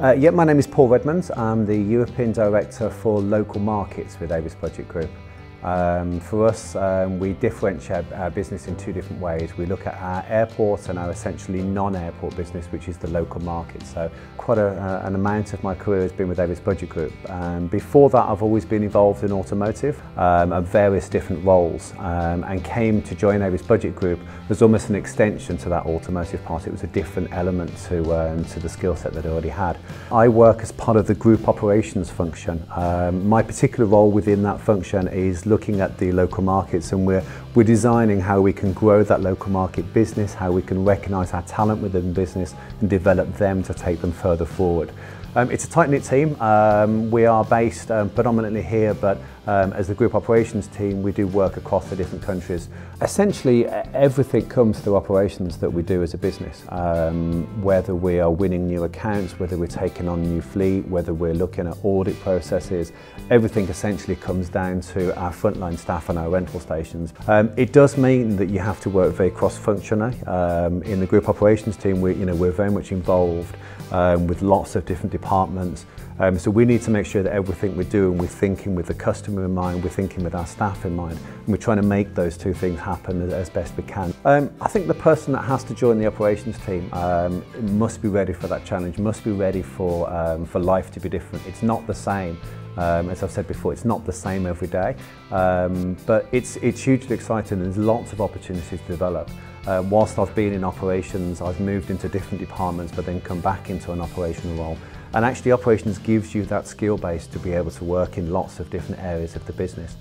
Uh, yeah, my name is Paul Redmond. I'm the European Director for Local Markets with Avis Budget Group. Um, for us, um, we differentiate our business in two different ways. We look at our airport and our essentially non-airport business, which is the local market. So quite a, an amount of my career has been with Avis Budget Group. Um, before that, I've always been involved in automotive um, at various different roles um, and came to join Avis Budget Group as almost an extension to that automotive part. It was a different element to, um, to the skill set that I already had. I work as part of the group operations function. Um, my particular role within that function is looking at the local markets and we're, we're designing how we can grow that local market business, how we can recognise our talent within business and develop them to take them further forward. Um, it's a tight-knit team. Um, we are based um, predominantly here, but um, as the group operations team, we do work across the different countries. Essentially, everything comes through operations that we do as a business. Um, whether we are winning new accounts, whether we're taking on new fleet, whether we're looking at audit processes, everything essentially comes down to our frontline staff and our rental stations. Um, it does mean that you have to work very cross-functionally. In the group operations team, we, you know, we're very much involved with lots of different departments. Um, so we need to make sure that everything we're doing, we're thinking with the customer in mind, we're thinking with our staff in mind, and we're trying to make those two things happen as, as best we can. Um, I think the person that has to join the operations team um, must be ready for that challenge, must be ready for, um, for life to be different. It's not the same. Um, as I've said before, it's not the same every day, um, but it's, it's hugely exciting. And there's lots of opportunities to develop. Uh, whilst I've been in operations, I've moved into different departments, but then come back into an operational role. And actually operations gives you that skill base to be able to work in lots of different areas of the business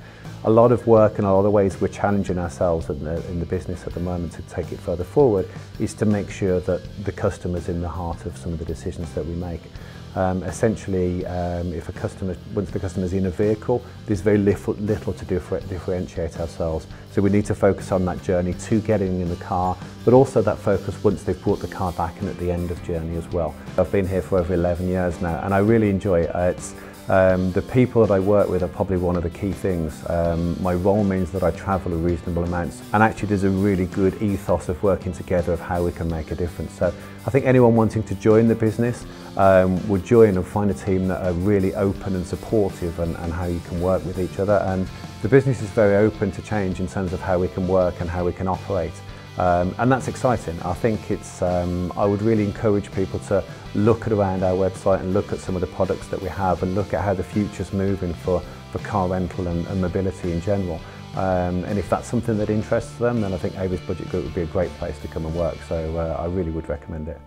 a lot of work and a lot of ways we're challenging ourselves in the, in the business at the moment to take it further forward is to make sure that the customer's in the heart of some of the decisions that we make. Um, essentially, um, if a customer, once the customer's in a vehicle, there's very little, little to do differentiate ourselves. So we need to focus on that journey to getting in the car, but also that focus once they've brought the car back and at the end of journey as well. I've been here for over 11 years now and I really enjoy it. Uh, it's, Um, the people that I work with are probably one of the key things. Um, my role means that I travel a reasonable amount and actually there's a really good ethos of working together of how we can make a difference. So I think anyone wanting to join the business um, would join and find a team that are really open and supportive and, and how you can work with each other. And the business is very open to change in terms of how we can work and how we can operate. Um, and that's exciting. I think it's, um, I would really encourage people to look around our website and look at some of the products that we have and look at how the future's moving for, for car rental and, and mobility in general. Um, and if that's something that interests them, then I think Avis Budget Group would be a great place to come and work. So uh, I really would recommend it.